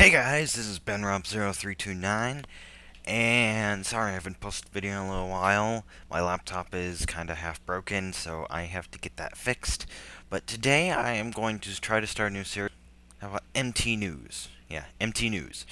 Hey guys, this is BenRob0329, and sorry I haven't posted a video in a little while. My laptop is kinda half broken, so I have to get that fixed. But today I am going to try to start a new series. How about MT News? Yeah, MT News.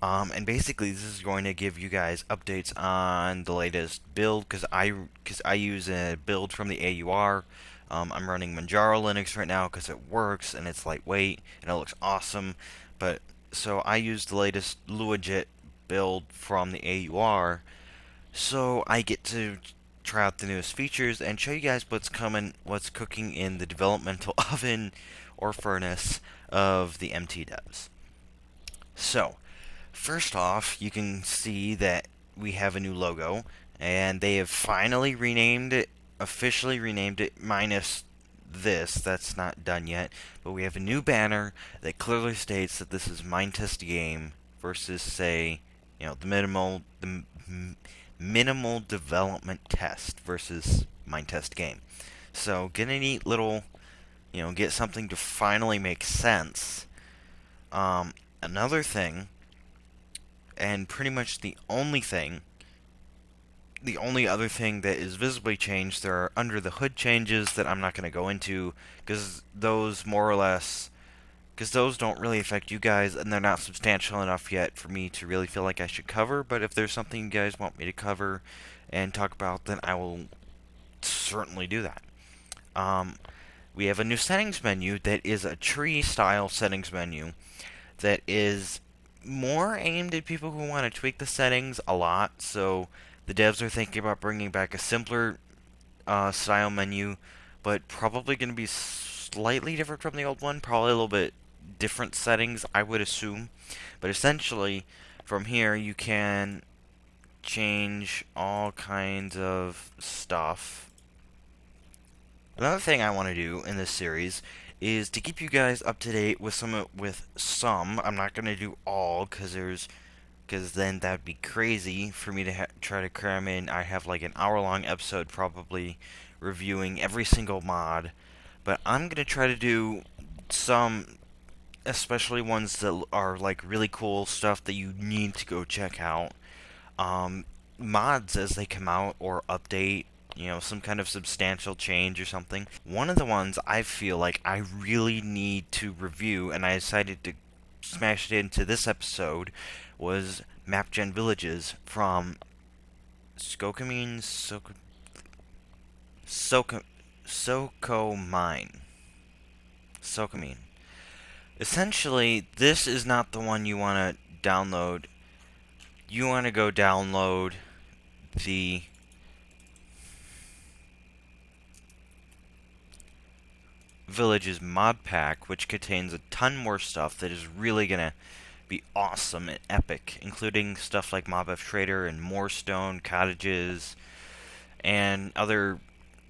Um, and basically this is going to give you guys updates on the latest build, because I, cause I use a build from the AUR. Um, I'm running Manjaro Linux right now because it works and it's lightweight and it looks awesome. But so I used the latest Luajit build from the AUR, so I get to try out the newest features and show you guys what's coming, what's cooking in the developmental oven or furnace of the MT devs. So, first off, you can see that we have a new logo, and they have finally renamed it, officially renamed it, minus this. That's not done yet. But we have a new banner that clearly states that this is Minetest game versus, say, you know, the minimal the minimal development test versus Minetest game. So get a neat little, you know, get something to finally make sense. Um, another thing, and pretty much the only thing the only other thing that is visibly changed, there are under the hood changes that I'm not going to go into because those more or less, because those don't really affect you guys and they're not substantial enough yet for me to really feel like I should cover. But if there's something you guys want me to cover and talk about, then I will certainly do that. Um, we have a new settings menu that is a tree style settings menu that is more aimed at people who want to tweak the settings a lot. So the devs are thinking about bringing back a simpler uh, style menu, but probably going to be slightly different from the old one. Probably a little bit different settings, I would assume. But essentially, from here, you can change all kinds of stuff. Another thing I want to do in this series is to keep you guys up to date with some with some. I'm not going to do all because there's because then that'd be crazy for me to try to cram in. I have like an hour long episode probably reviewing every single mod, but I'm going to try to do some, especially ones that are like really cool stuff that you need to go check out. Um, mods as they come out or update you know, some kind of substantial change or something. One of the ones I feel like I really need to review, and I decided to smash it into this episode, was MapGen Villages from Skokamine Soko, Soko, Soko Mine. Sokamine. Essentially, this is not the one you want to download. You want to go download the Villages mod pack, which contains a ton more stuff that is really going to be awesome and epic, including stuff like Mob of Trader and Moorstone cottages and other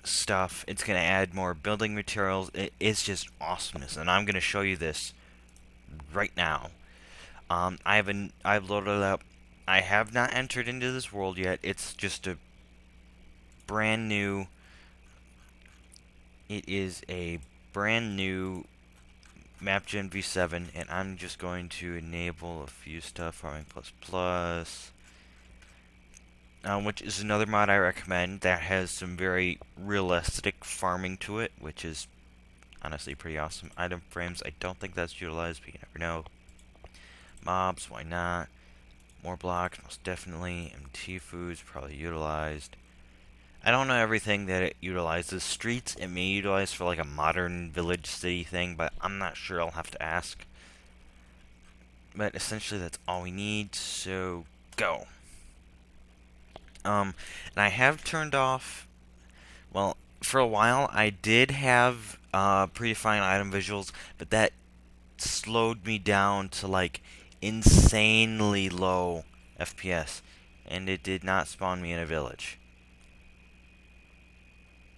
stuff. It's going to add more building materials. it's just awesomeness, and I'm going to show you this right now. Um, I haven't. I've loaded up. I have not entered into this world yet. It's just a brand new. It is a brand new MapGen v7 and I'm just going to enable a few stuff farming plus plus um, which is another mod I recommend that has some very realistic farming to it which is honestly pretty awesome. Item frames I don't think that's utilized but you never know. Mobs why not? More blocks most definitely. MT foods probably utilized I don't know everything that it utilizes. Streets it may utilize for like a modern village city thing, but I'm not sure. I'll have to ask. But essentially that's all we need, so go. Um, and I have turned off, well, for a while I did have uh, predefined item visuals, but that slowed me down to like insanely low FPS, and it did not spawn me in a village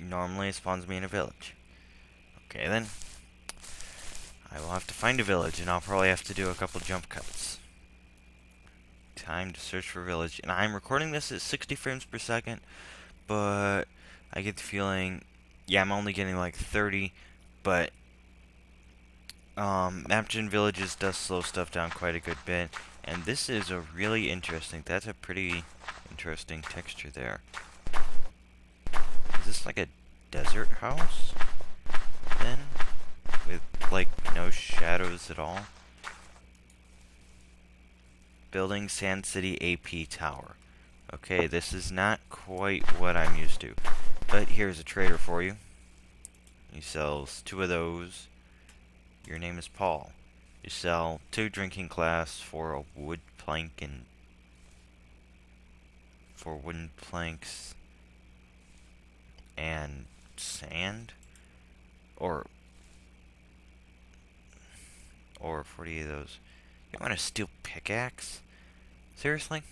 normally spawns me in a village. Okay then. I will have to find a village, and I'll probably have to do a couple jump cuts. Time to search for village. And I'm recording this at 60 frames per second, but I get the feeling, yeah, I'm only getting like 30, but um, Mapgen Villages does slow stuff down quite a good bit. And this is a really interesting, that's a pretty interesting texture there. Is this like a desert house? Then? With, like, no shadows at all? Building Sand City AP Tower. Okay, this is not quite what I'm used to. But here's a trader for you. He sells two of those. Your name is Paul. You sell two drinking glass for a wood plank and for wooden planks and sand or or 40 of those. You want a steel pickaxe? Seriously?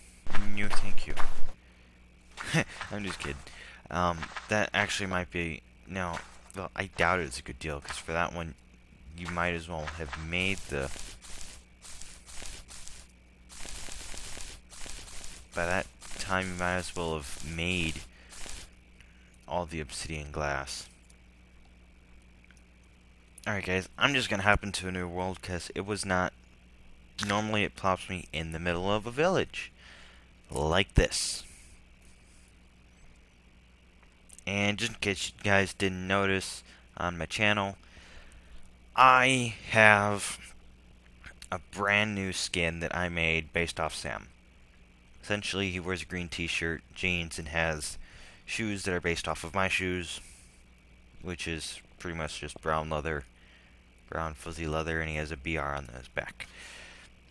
No, thank you. I'm just kidding. Um, that actually might be... No, well, I doubt it's a good deal, because for that one, you might as well have made the... By that time, you might as well have made all the obsidian glass. Alright guys, I'm just gonna hop into a new world because it was not... Normally it plops me in the middle of a village. Like this. And just in case you guys didn't notice on my channel, I have a brand new skin that I made based off Sam. Essentially, he wears a green t-shirt, jeans, and has shoes that are based off of my shoes, which is pretty much just brown leather brown fuzzy leather, and he has a BR on his back.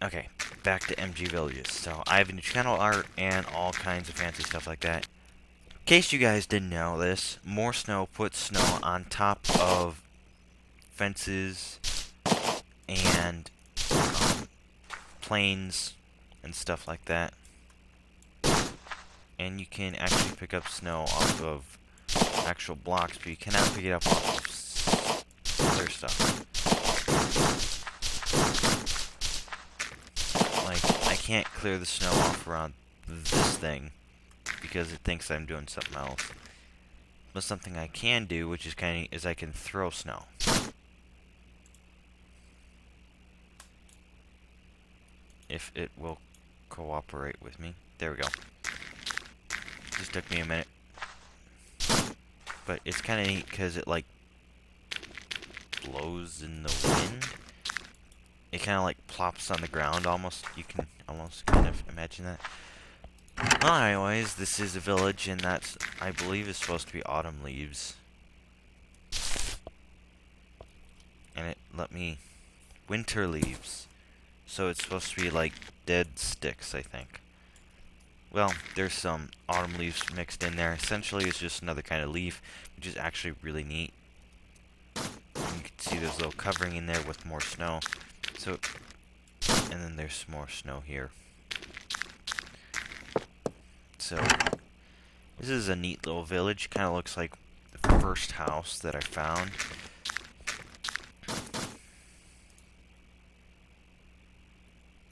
Okay, back to MG Villages. So, I have new channel art and all kinds of fancy stuff like that. In case you guys didn't know this, More Snow puts snow on top of fences and planes and stuff like that. And you can actually pick up snow off of actual blocks, but you cannot pick it up off of other stuff. Like, I can't clear the snow off around this thing because it thinks I'm doing something else. But something I can do, which is kind of, is I can throw snow. If it will cooperate with me. There we go. Just took me a minute. But it's kind of neat because it, like, blows in the wind. It kind of like plops on the ground almost. You can almost kind of imagine that. Well, anyways, this is a village, and that's, I believe, is supposed to be autumn leaves. And it let me... Winter leaves. So it's supposed to be like dead sticks, I think. Well, there's some autumn leaves mixed in there. Essentially, it's just another kind of leaf, which is actually really neat You can see there's a little covering in there with more snow. So, and then there's more snow here. So, this is a neat little village. Kind of looks like the first house that I found.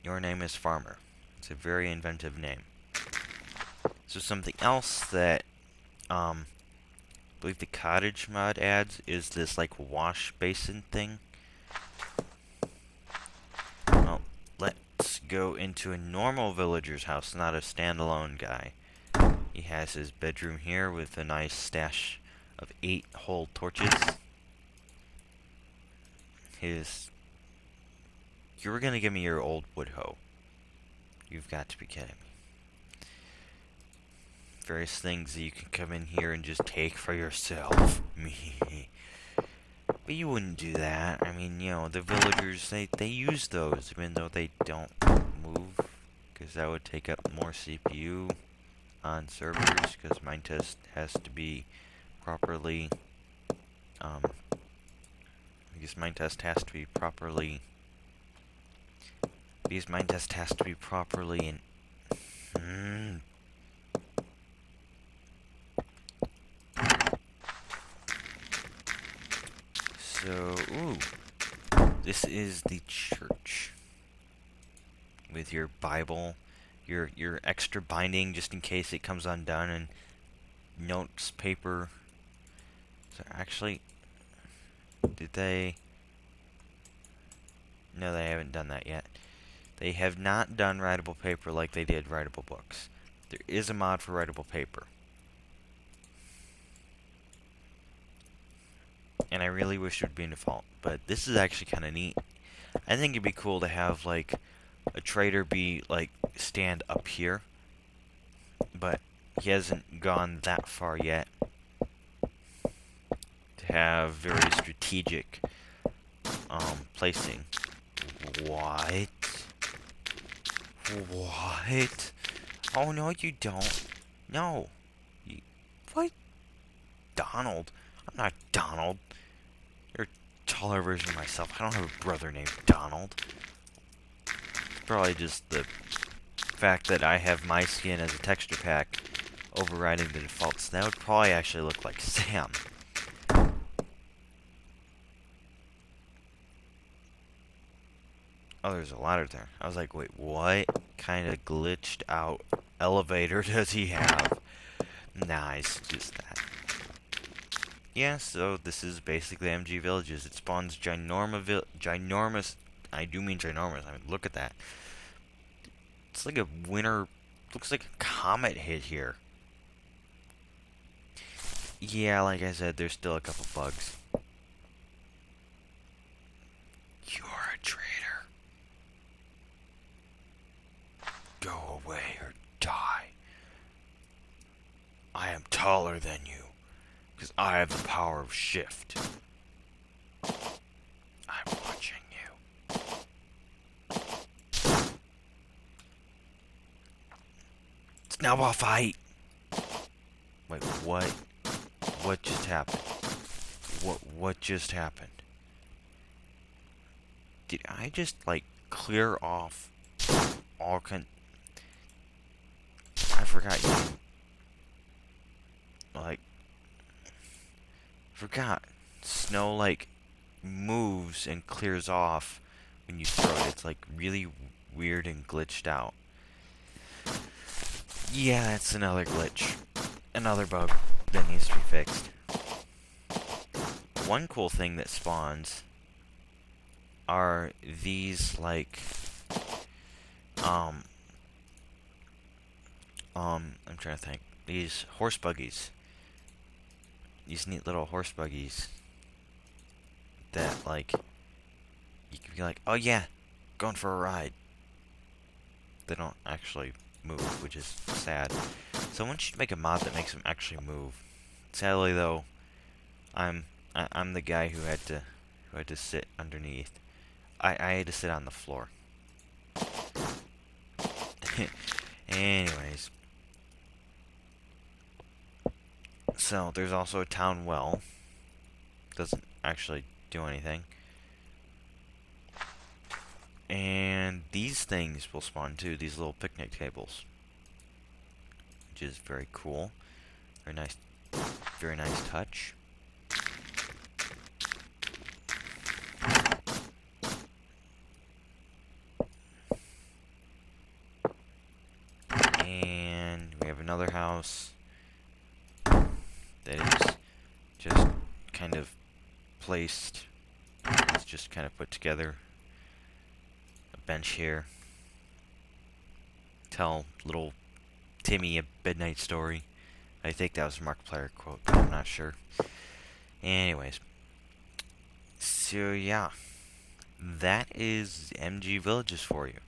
Your name is Farmer. It's a very inventive name. So something else that um, I believe the cottage mod adds is this like wash basin thing. Well, let's go into a normal villager's house, not a standalone guy. He has his bedroom here with a nice stash of eight whole torches. His... You were gonna give me your old wood hoe. You've got to be kidding me various things that you can come in here and just take for yourself. Me. but you wouldn't do that. I mean, you know, the villagers, they, they use those, even though they don't move. Because that would take up more CPU on servers, because Minetest has to be properly, um, I guess Minetest has to be properly, because Minetest has to be properly in, mm, So, ooh. This is the church. With your Bible, your your extra binding just in case it comes undone, and notes, paper. So actually, did they... No, they haven't done that yet. They have not done writable paper like they did writable books. There is a mod for writable paper. And I really wish it would be in default, but this is actually kind of neat. I think it'd be cool to have, like, a trader be, like, stand up here. But he hasn't gone that far yet. To have very strategic um, placing. What? What? Oh, no, you don't. No. What? Donald. I'm not Donald. Taller version of myself. I don't have a brother named Donald. Probably just the fact that I have my skin as a texture pack overriding the defaults. That would probably actually look like Sam. Oh, there's a ladder there. I was like, wait, what kind of glitched out elevator does he have? Nice, just that. Yeah, so this is basically MG Villages. It spawns ginormous, ginormous, I do mean ginormous, I mean, look at that. It's like a winter, looks like a comet hit here. Yeah, like I said, there's still a couple bugs. You're a traitor. Go away or die. I am taller than you. Because I have the power of shift. I'm watching you. It's now a fight. Wait, what? What just happened? What what just happened? Did I just like clear off all kind I forgot you like forgot. Snow, like, moves and clears off when you throw it. It's, like, really weird and glitched out. Yeah, that's another glitch. Another bug that needs to be fixed. One cool thing that spawns are these, like, um, um, I'm trying to think. These horse buggies these neat little horse buggies that like you can be like, oh yeah, going for a ride. They don't actually move, which is sad. Someone should make a mod that makes them actually move. Sadly though, I'm I, I'm the guy who had to who had to sit underneath. I I had to sit on the floor. Anyways, So, there's also a town well. Doesn't actually do anything. And these things will spawn too, these little picnic tables. Which is very cool. Very nice, very nice touch. And we have another house that is just kind of placed. It's just kind of put together. A bench here. Tell little Timmy a midnight story. I think that was a Markiplier quote, but I'm not sure. Anyways. So, yeah. That is MG Villages for you.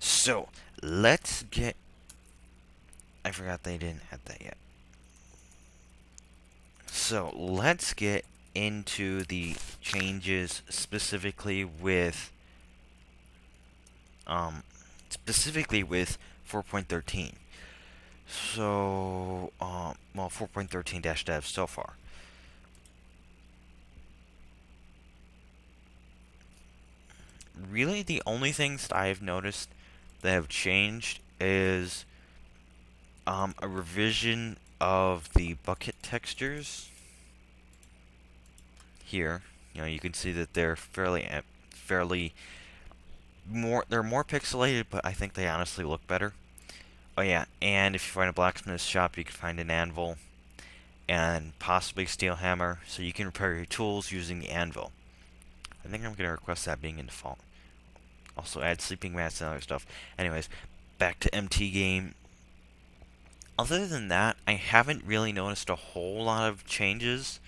So, let's get I forgot they didn't add that yet. So let's get into the changes specifically with um specifically with 4.13. So um well 4.13-dev so far. Really the only things that I've noticed that have changed is um, a revision of the bucket textures here. You know, you can see that they're fairly, eh, fairly more. They're more pixelated, but I think they honestly look better. Oh yeah, and if you find a blacksmith shop, you can find an anvil and possibly steel hammer, so you can repair your tools using the anvil. I think I'm going to request that being in default. Also add sleeping mats and other stuff. Anyways, back to MT game. Other than that, I haven't really noticed a whole lot of changes.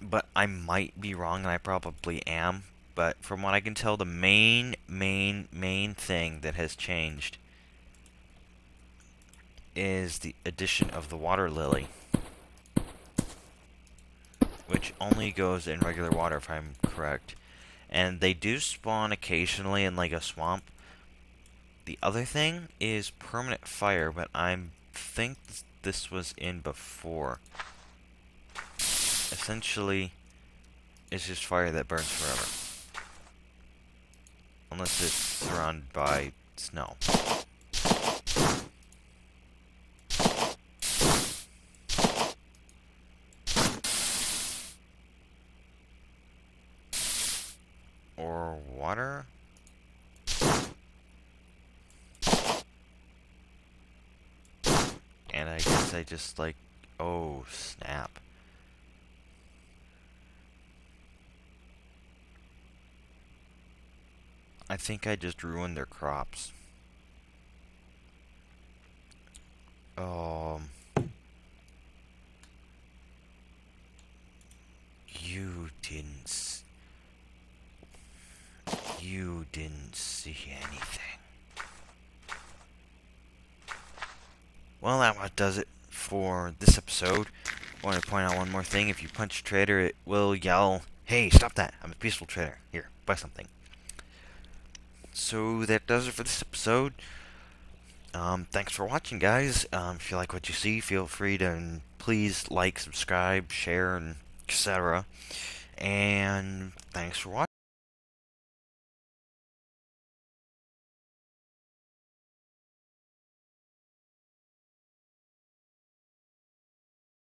But I might be wrong, and I probably am. But from what I can tell, the main, main, main thing that has changed is the addition of the water lily. Which only goes in regular water, if I'm correct. And they do spawn occasionally in like a swamp. The other thing is permanent fire, but I think this was in before. Essentially, it's just fire that burns forever. Unless it's surrounded by snow. or water. And I guess I just like, oh snap. I think I just ruined their crops. Um... You didn't you didn't see anything. Well, that does it for this episode. I want to point out one more thing. If you punch a trader, it will yell, Hey, stop that. I'm a peaceful trader. Here, buy something. So that does it for this episode. Um, thanks for watching, guys. Um, if you like what you see, feel free to please like, subscribe, share, and etc. And thanks for watching.